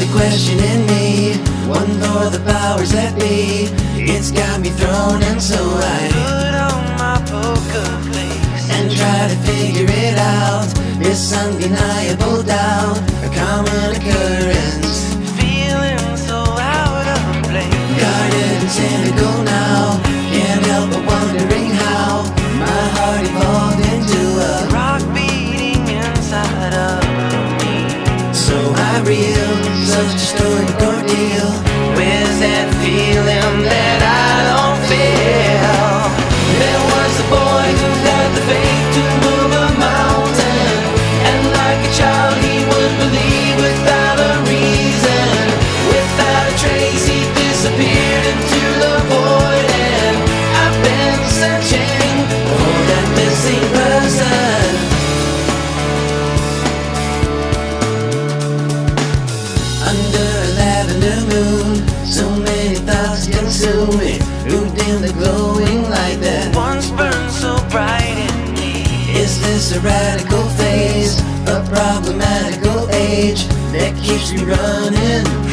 they questioning me. One for the powers that be. It's got me thrown and so I Put on my poker face and try to figure it out. This undeniable doubt, a common occurrence. Feeling so out of place Guarded and Such a storied ordeal. Where's that feeling that I don't feel? There was a boy who had the faith to move a mountain And like a child Who dimmed the glowing light that? Once burned so bright in me Is this a radical phase? A problematical age that keeps me running